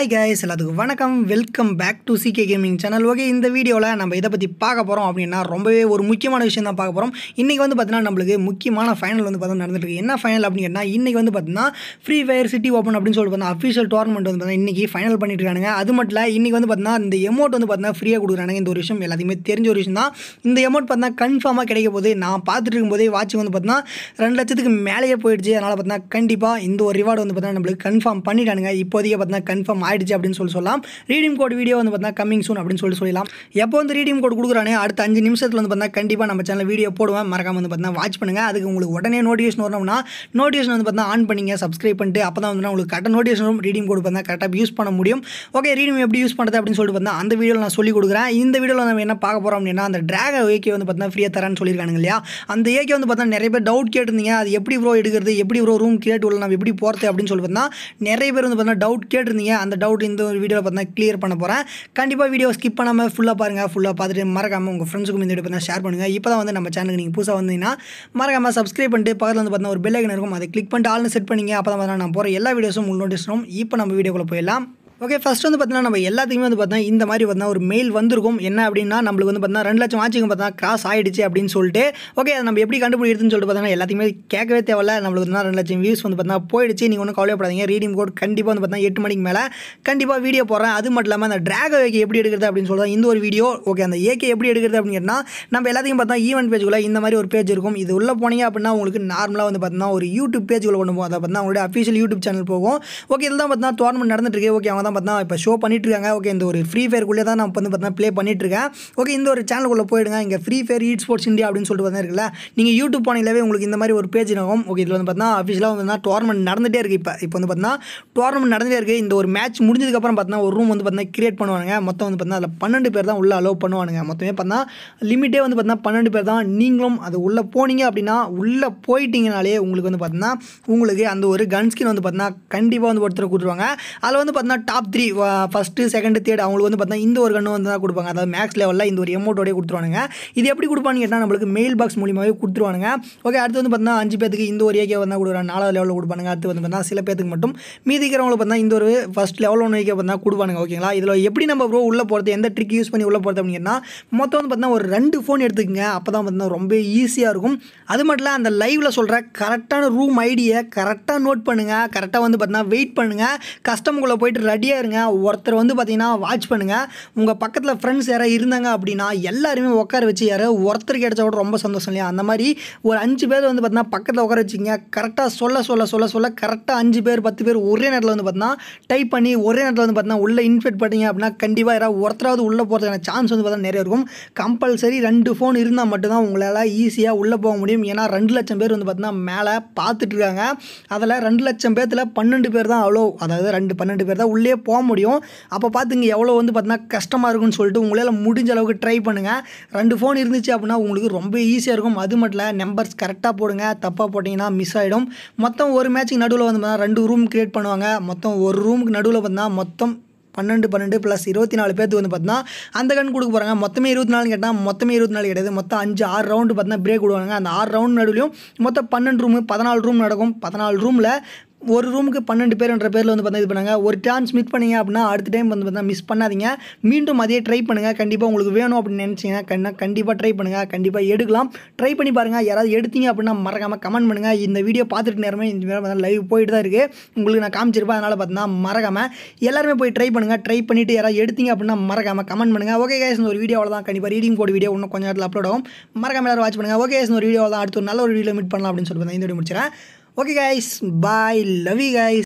Hi guys எல்லாத்துக்கும் வணக்கம். Welcome back to CK gaming channel okay இந்த வீடியோவில் நம்ம இதை பற்றி பார்க்க போகிறோம் அப்படின்னா ரொம்பவே ஒரு முக்கியமான விஷயம் தான் பார்க்க போகிறோம் இன்றைக்கி வந்து பார்த்தீங்கன்னா நம்மளுக்கு முக்கியமான ஃபைனல் வந்து பார்த்தீங்கன்னா நடந்துட்டு என்ன ஃபைனல் அப்படின்னு கேட்டால் இன்றைக்கி வந்து பார்த்தீங்கன்னா ஃப்ரீ ஃபயர் சிட்டி ஓப்பன் அப்படின்னு சொல்லிட்டு பார்த்தா அஃபிஷியல் டோர்னமெண்ட் வந்து பார்த்தீங்கன்னா இன்றைக்கி ஃபைனல் பண்ணிட்டு இருக்காங்க அது மட்டும் இல்லை இன்றைக்கி வந்து பார்த்தீங்கன்னா இந்த எமௌண்ட் வந்து பார்த்தீங்கன்னா ஃப்ரீயாக கொடுக்குறாங்க இந்த ஒரு விஷயம் எல்லாத்தையுமே தெரிஞ்ச ஒரு விஷயம் தான். இந்த எமௌண்ட் பார்த்தீங்கன்னா கன்ஃபார்மாக கிடைக்க போது நான் பார்த்துட்டு இருக்கும்போதே வாட்சிங் வந்து பார்த்தீங்கன்னா ரெண்டு லட்சத்துக்கு மேலேயே போயிடுச்சு. அதனால் பார்த்தீங்கன்னா கண்டிப்பாக இந்த ஒரு ரிவார்டு வந்து பார்த்தீங்கன்னா நம்மளுக்கு கன்ஃபார்ம் பண்ணிட்டானுங்க. இப்போதைக்கு பார்த்தீங்கன்னா கன்ஃபார்ம் ஆயிடுச்சு அப்படின்னு சொல்லி சொல்லலாம். ரீடிம் கோட் வீடியோ வந்து பார்த்தீங்கன்னா கமிங் சூன் அப்படின்னு சொல்லி சொல்லலாம் எப்போ வந்து ரீடீம் கோட் கொடுக்குறானே அடுத்த அஞ்சு நிமிஷத்தில் வந்து பார்த்தீங்கன்னா கண்டிப்பாக நம்ம சேனல் வீடியோ போடுவேன். மறக்காம வந்து பார்த்தீங்கன்னா வாட்ச் பண்ணுங்கள் அதுக்கு உங்களுக்கு உடனே நோட்டிஃபிகேஷன் வரணும்னா நோட்டிஃபிகேஷன் வந்து பார்த்தீங்கன்னா ஆன் பண்ணிங்க சப்ஸ்கிரைப் பண்ணிட்டு அப்போ தான் வந்து உங்களுக்கு கரெக்டாக நோட்டிஃபிகேஷன் வரும். ரீடிங் கோட் பார்த்தா கரெக்டாக யூஸ் பண்ண முடியும். ஓகே ரீடிங் எப்படி யூஸ் பண்ணுறது அப்படின்னு சொல்லிட்டு பார்த்தா அந்த வீடியோவில் நான் சொல்லி கொடுக்குறேன். இந்த வீடியோவில் நம்ம என்ன பார்க்க போகிறோம் அப்படின்னா அந்த ட்ராக ஏகே வந்து பார்த்தீங்கன்னா ஃப்ரீயாக தரேன்னு சொல்லியிருக்காங்க இல்லையா? அந்த ஏகே வந்து பார்த்தா நிறைய பேர் டவுட் கேட்டிருந்தீங்க. அது எப்படி ப்ரோ எடுக்கிறது? எப்படி ப்ரோ ரூம் கிரியேட் உள்ள நம்ம எப்படி போகிறது அப்படின்னு சொல்லி பார்த்தா நிறைய பேர் வந்து பார்த்தீங்கன்னா டவுட் கேட்டிருந்தீங்க. அந்த டவுட் இந்த ஒரு வீடியோவில் பார்த்தீங்கன்னா கிளியர் பண்ண போகிறேன் கண்டிப்பாக வீடியோ ஸ்கிப் பண்ணாமல் ஃபுல்லாக பாருங்கள் ஃபுல்லாக பார்த்துட்டு மறக்காமல் உங்கள் ஃப்ரெண்ட்ஸுக்கும் இந்த வீடியோ பார்த்தா ஷேர் பண்ணுங்கள் இப்போ தான் வந்து நம்ம சேனலுக்கு நீங்கள் புதுசாக வந்தீங்கன்னா மறக்காமல் சப்ஸ்கிரைப் பண்ணிட்டு பக்கத்தில் வந்து பார்த்தீங்கன்னா ஒரு பெல் ஐக்கன் இருக்கும். அதை கிளிக் பண்ணிட்டு ஆள்னு செட் பண்ணிங்க. அப்போ தான் நான் போகிற எல்லா வீடியோஸும் உங்களுக்கு நோட்டீஸ் இப்போ நம்ம வீடியோக்குள்ளே போயிடலாம். ஓகே ஃபஸ்ட் வந்து பார்த்தீங்கன்னா நம்ம எல்லாத்துக்குமே வந்து பார்த்தீங்கன்னா இந்த மாதிரி பார்த்தீங்கன்னா ஒரு மெயில் வந்திருக்கும். என்ன அப்படின்னா நம்மளுக்கு வந்து பார்த்தீங்கன்னா ரெண்டு லட்சம் வாட்சிங்க பார்த்தா கிராஸ் ஆகிடுச்சு அப்படின்னு சொல்லிட்டு ஓகே அதை நம்ம எப்படி கண்டுபிடிக்கிறதுன்னு சொல்லிட்டு பார்த்தீங்கன்னா எல்லாத்தையுமே கேட்கவே தேவையில்ல. நம்மளுக்கு வந்து ரெண்டு லட்சம் வியூஸ் வந்து பார்த்தீங்கன்னா போயிடுச்சு. நீங்கள் ஒன்றும் கவலைப்படாதீங்க. ரீடிங் கோட் கண்டிப்பாக வந்து பார்த்தீங்கன்னா எட்டு மணிக்கு மேலே கண்டிப்பாக வீடியோ போடுறேன். அது மட்டும் இல்லாமல் அந்த ட்ராக ஏகே எப்படி எடுக்கிறது அப்படின்னு சொல்லிட்டு இந்த ஒரு வீடியோ ஓகே அந்த ஏகே எப்படி எடுக்கிறது அப்படின்னு கேட்டால் நம்ம எல்லாத்தையும் பார்த்தா ஈவெண்ட் பேஜுக்குள்ள இந்த மாதிரி ஒரு பேஜ் இருக்கும். இது உள்ளே போனீங்க அப்படின்னா உங்களுக்கு நார்மலாக வந்து பார்த்தீங்கன்னா ஒரு யூடியூப் பேஜுக்குள்ள கொண்டு போகும். அதை பார்த்தீங்கன்னா உங்களுடைய அஃபிஷியல் யூடியூப் சேனல் போகும். ஓகே இதில் தான் டோர்னமெண்ட் நடந்துட்டு இருக்கு. ஓகே அவங்க தான் பார்த்தா இப்போ ஷோ பண்ணிட்டு இருக்காங்க ஓகே இந்த ஒரு ஃப்ரீ ஃபயர்க்குள்ளே தான் நான் வந்து பார்த்தீங்கன்னா ப்ளே பண்ணிட்டுருக்கேன். ஓகே இந்த ஒரு சேனலுக்குள்ளே போயிடுங்க. இங்கே free fire esports India அப்படின்னு சொல்லிட்டு பார்த்தா இருக்குல்ல நீங்கள் யூடியூப் போனீங்களே உங்களுக்கு இந்த மாதிரி ஒரு பேஜ் ஆகும் ஓகே இதில் வந்து பார்த்தா அஃபிஷியலாக வந்து டோர்னமெண்ட் நடந்துகிட்டே இருக்குது இப்போ. இப்போ வந்து பார்த்தீங்கன்னா டோர்னமெண்ட் நடந்துகிட்டே இருக்குது இந்த ஒரு மேட்ச் முடிஞ்சதுக்கப்புறம் பார்த்தீங்கன்னா ஒரு ரூம் வந்து பார்த்தீங்கன்னா கிரியேட் பண்ணுவாங்க மொத்தம் வந்து பார்த்தா அதில் பன்னெண்டு பேர் தான் உள்ளே அலோவ் பண்ணுவானுங்க. மொத்தமே பார்த்தா லிமிட்டே வந்து பார்த்தீங்கன்னா பன்னெண்டு பேர் தான் நீங்களும் அது உள்ளே போனீங்க அப்படின்னா உள்ளே போயிட்டீங்கனாலே உங்களுக்கு வந்து பார்த்தீங்கன்னா உங்களுக்கு அந்த ஒரு கன் ஸ்கின் வந்து பார்த்தீங்கன்னா கண்டிப்பாக வந்து ஒருத்தர் கொடுத்துருவாங்க அதில் வந்து பார்த்தீங்கன்னா top three first second third அவங்களுக்கு வந்து பார்த்தா இந்த ஒரு கன்று வந்து தான் கொடுப்பாங்க. அதாவது மேக்ஸ் லெவலில் இந்த ஒரு எமௌண்ட்டோடய கொடுத்துருவானுங்க. இது எப்படி கொடுப்பான்னு கேட்டால் நம்மளுக்கு மெயில் பாக்ஸ் மூலியமாகவே கொடுத்துருவானுங்க. ஓகே அடுத்து வந்து பார்த்தீங்கன்னா அஞ்சு பேத்துக்கு இந்த ஒரு ஏகே வந்து கொடுக்குறாங்க நாலாவது லெவலில் கொடுப்பானுங்க. அடுத்து வந்து பார்த்தீங்கன்னா சில பேத்துக்கு மட்டும். மீதி இருக்கிறவங்களுக்கு இந்த ஒரு ஃபஸ்ட் லெவல் ஒன்று ஏகே பார்த்தா கொடுப்பானுங்க ஓகேங்களா இதில் எப்படி நம்ம ப்ரோ உள்ளே போகிறது எந்த ட்ரிக் யூஸ் பண்ணி உள்ளே போகிறது அப்படின்னா மொத்தம் வந்து பார்த்தீங்கன்னா ஒரு ரெண்டு ஃபோன் எடுத்துக்கங்க. அப்போ தான் பார்த்தீங்கன்னா ரொம்ப ஈஸியாக இருக்கும். அது மட்டும் இல்லை அந்த லைவில் சொல்கிற கரெக்டான ரூம் ஐடியை கரெக்டாக நோட் பண்ணுங்கள் கரெக்டாக வந்து பார்த்தீங்கன்னா வெயிட் பண்ணுங்கள் கஸ்டமுக்குள்ளே போயிட்டு ரெடி ரெடியாக இருங்க. ஒருத்தர் வந்து பார்த்தீங்கன்னா வாட்ச் பண்ணுங்கள் உங்கள் பக்கத்தில் ஃப்ரெண்ட்ஸ் யாராவது இருந்தாங்க அப்படின்னா எல்லாருமே உட்கார வச்சு யாராவது ஒருத்தருக்கு கிடச்சா கூட ரொம்ப சந்தோஷம் இல்லையா? அந்த மாதிரி ஒரு அஞ்சு பேர் வந்து பார்த்தீங்கன்னா பக்கத்தில் உட்கார வச்சுக்கிங்க. கரெக்டாக சொல்ல சொல்ல சொல்ல சொல்ல கரெக்டாக அஞ்சு பேர் பத்து பேர் ஒரே நேரத்தில் வந்து பார்த்தீங்கன்னா டைப் பண்ணி ஒரே நேரத்தில் வந்து பார்த்தீங்கன்னா உள்ளே இன்ஃபெக்ட் பண்ணிங்க அப்படின்னா கண்டிப்பாக யாராவது ஒருத்தராவது உள்ளே போகிறதுக்கான சான்ஸ் வந்து பார்த்தீங்கன்னா நிறைய இருக்கும். கம்பல்சரி ரெண்டு ஃபோன் இருந்தால் மட்டும்தான் உங்களால் ஈஸியாக உள்ளே போக முடியும். ஏன்னா ரெண்டு லட்சம் பேர் வந்து பார்த்தீங்கன்னா மேலே பார்த்துட்ருக்காங்க அதில் ரெண்டு லட்சம் பேர்த்தில் பன்னெண்டு பேர் தான் அவ்வளோ அதாவது ரெண்டு பன்னெண்டு பேர் தான் உள்ளே போக முடியும். அப்போ பார்த்துங்க எவ்வளோ வந்து பார்த்தீங்கன்னா கஷ்டமாக இருக்கும்னு சொல்லிட்டு உங்களால் முடிஞ்ச அளவுக்கு ட்ரை பண்ணுங்கள் ரெண்டு ஃபோன் இருந்துச்சு அப்படின்னா உங்களுக்கு ரொம்ப ஈஸியாக இருக்கும். அது மட்டும் இல்லை நம்பர்ஸ் கரெக்டாக போடுங்க. தப்பாக போட்டிங்கன்னா மிஸ் ஆகிடும் மொத்தம் ஒரு மேட்ச்சுக்கு நடுவில் வந்து பார்த்தீங்கன்னா ரெண்டு ரூம் க்ரியேட் பண்ணுவாங்க. மொத்தம் ஒரு ரூமுக்கு நடுவில் பார்த்தீங்கன்னா மொத்தம் பன்னெண்டு பன்னெண்டு ப்ளஸ் இருபத்தி நாலு பேருக்கு வந்து பார்த்தீங்கன்னா அந்த கண் கொடுக்க போகிறாங்க மொத்தமே இருபத்தி நாலு கேட்டால் மொத்தமே இருபத்தி நாலு கிடையாது. மொத்தம் அஞ்சு ஆறு ரவுண்டு பார்த்தீங்கன்னா பிரேக் விடுவாங்க. அந்த ஆறு ரவுண்ட் நடுவிலையும் மொத்தம் பன்னெண்டு ரூமு பதினாலு ரூம் நடக்கும். பதினாலு ரூமில் ஒரு ரூமுக்கு பன்னெண்டு பேருன்ற பேரில் வந்து பார்த்தா இது பண்ணாங்க. ஒரு சான்ஸ் மிஸ் பண்ணீங்க அப்படின்னா அடுத்த டைம் வந்து பார்த்தா மிஸ் பண்ணாதீங்க. மீண்டும் அதே ட்ரை பண்ணுங்கள் கண்டிப்பாக உங்களுக்கு வேணும் அப்படின்னு நினச்சிங்கன்னா கண்ணா கண்டிப்பாக ட்ரை பண்ணுங்கள் கண்டிப்பாக எடுக்கலாம். ட்ரை பண்ணி பாருங்கள் யாராவது எடுத்தீங்க அப்படின்னா மறக்காமல் கமெண்ட் பண்ணுங்கள் இந்த வீடியோ பார்த்துட்டு நேரமே இந்த நேரம் லைவ் போயிட்டு தான் இருக்குது உங்களுக்கு நான் காமிச்சிருப்பேன். அதனால் பார்த்தீங்கன்னா மறக்காமல் எல்லாருமே போய் ட்ரை பண்ணுங்கள் ட்ரை பண்ணிவிட்டு யாராவது எடுத்தீங்க அப்படின்னா மறக்காமல் கமெண்ட் பண்ணுங்கள் ஓகே கேஸ் இந்த ஒரு வீடியோ தான் கண்டிப்பாக ரீடிங் கோட் வீடியோ இன்னும் கொஞ்சம் நேரத்தில் அப்லோட் ஆகும். மறக்காமல் எல்லாரும் வாட்ச் பண்ணுங்கள் ஓகே இந்த ஒரு வீடியோ தான் அடுத்து ஒரு நல்ல ஒரு வீடியோ மீட் பண்ணலாம் அப்படின்னு சொல்லி இந்த வீடியோ முடிச்சிடறேன். Okay guys bye love you guys